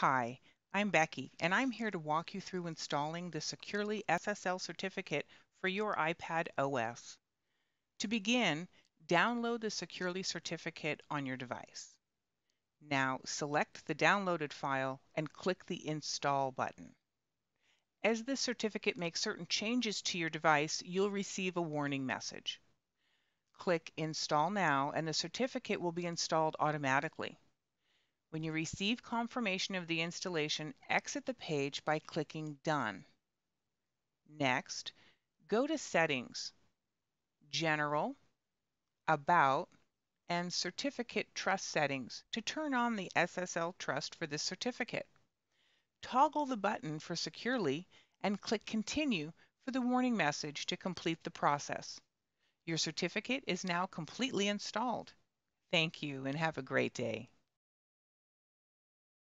Hi, I'm Becky, and I'm here to walk you through installing the Securly SSL certificate for your iPad OS. To begin, download the Securly certificate on your device. Now select the downloaded file and click the Install button. As this certificate makes certain changes to your device, you'll receive a warning message. Click Install Now and the certificate will be installed automatically. When you receive confirmation of the installation, exit the page by clicking Done. Next, go to Settings, General, About, and Certificate Trust Settings to turn on the SSL Trust for this certificate. Toggle the button for Securly and click Continue for the warning message to complete the process. Your certificate is now completely installed. Thank you and have a great day.